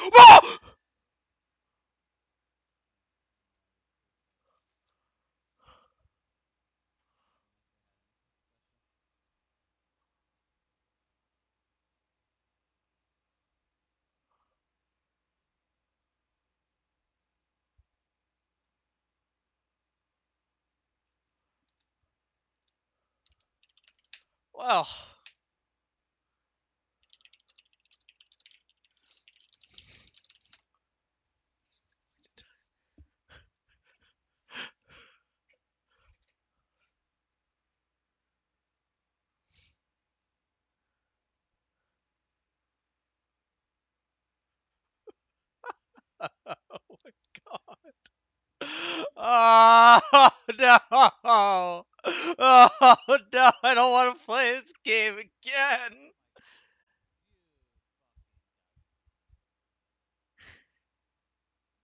Oh! Well. no! Oh, no, I don't want to play this game again.